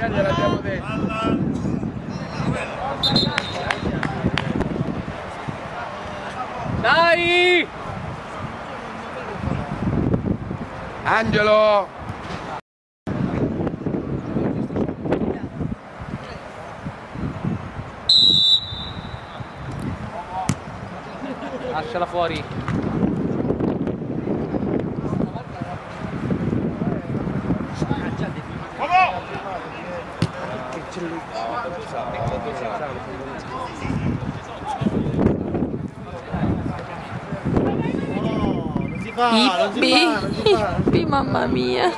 già. Dai! Angelo! Ippi, Ippi, mamma mia.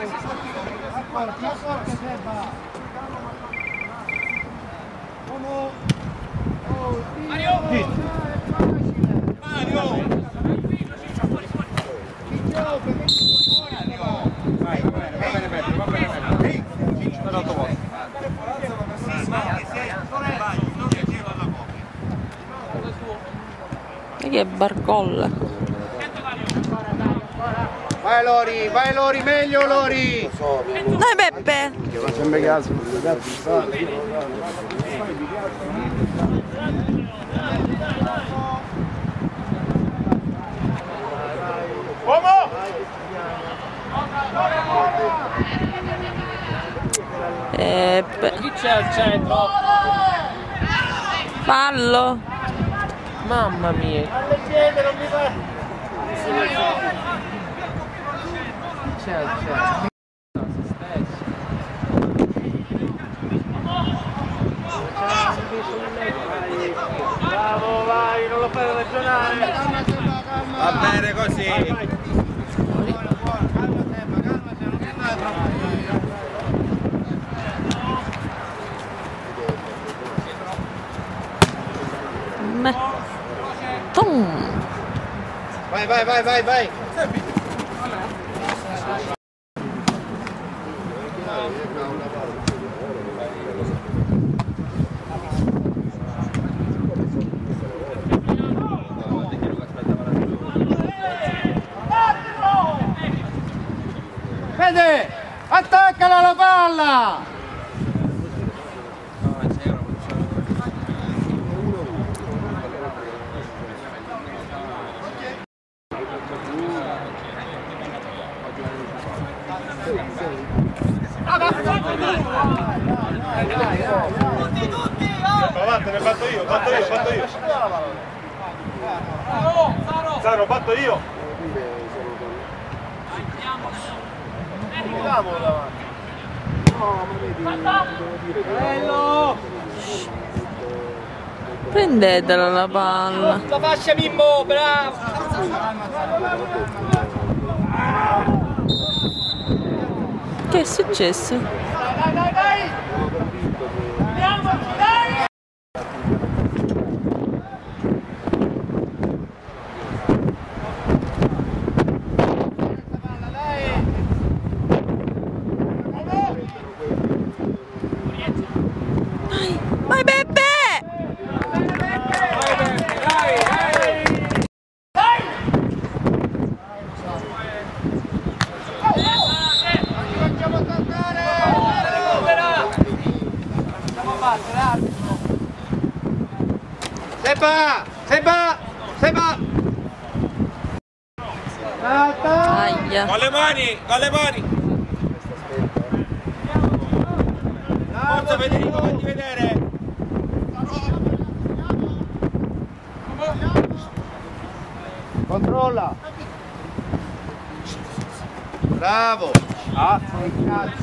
E che barcolla. Vai Lori, vai Lori, meglio Lori! Dai Peppe! Sempre caso. Peppe. Chi c'è al centro? Fallo. Mamma mia. Chi Tum. Vai, vai, vai, vai, vai. Fede, attaccala la palla! Fatto io, fatto io, fatto io. Saro, fatto io. Vediamolo davanti. Bello! Prendetela la palla. La fascia Mimmo, bravo! Che è successo? Dai, dai, dai! Andiamoci, dai! Vai Peppe! Seba! Seba! Seba! Aia. Con le mani, con le mani. Forza Federico, fatti vedere. Controlla! Bravo! Ah. Aia.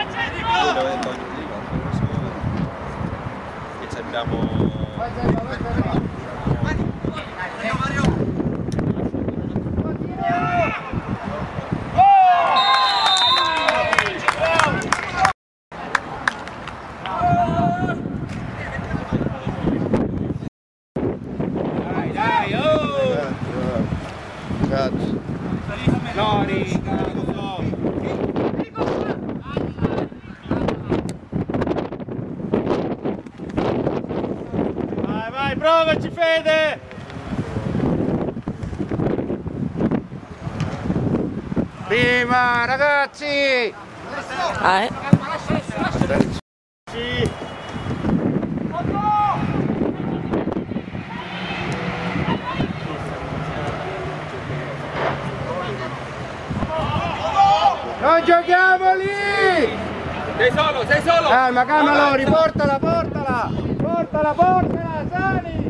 Uno en Bundesliga, por eso intentamos... Dai, dai, oh! Cazzo. Cazzo. No, Fede! Prima ragazzi! Ah, eh. Sì. Non giochiamo lì! Sei solo, sei solo! Calma, calma Lori, portala, portala! Portala, portala, sali!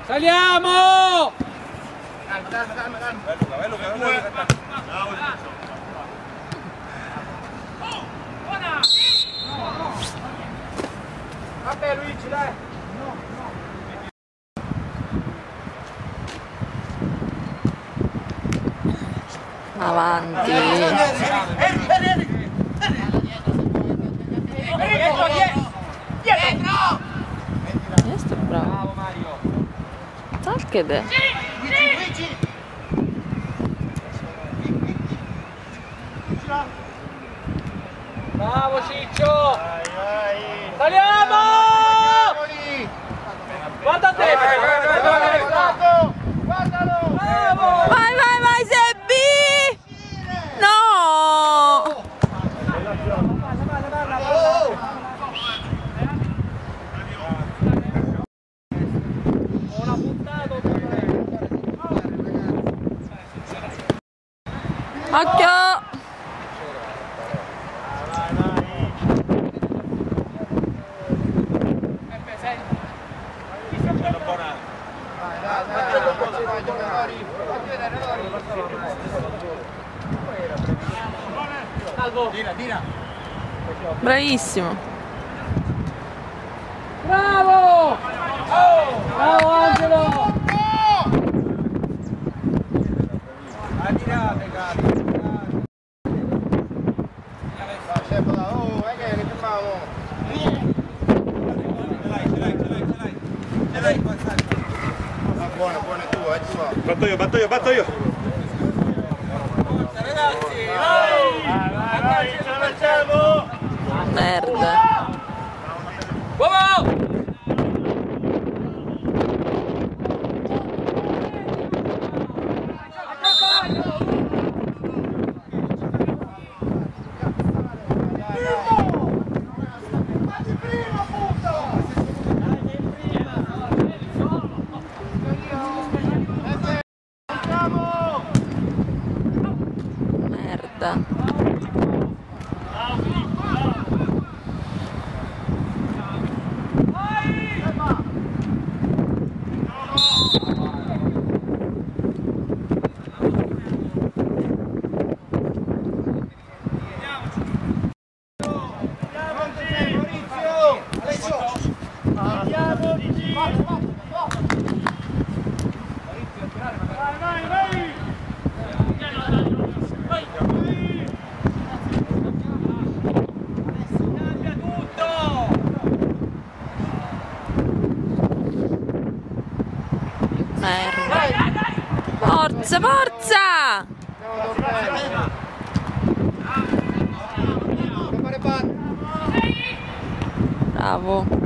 Saliamo! Luigi, dai! No, no. Bravo Mario! Tacchede. Bravo Ciccio! Vai, vai. Saliamo! Guarda te! Guardalo! Guardalo! Bravo! Vai, vai, vai, Sebbi! No! Ho la puntata Occhio! Bravissimo. Bravo! Bravo Angelo! Oh, è che li fermavo. Ah, buona, buona, è tua, è tua. Batto io, batto io, batto io. Merda. Merda. Forza, forza! Bravo.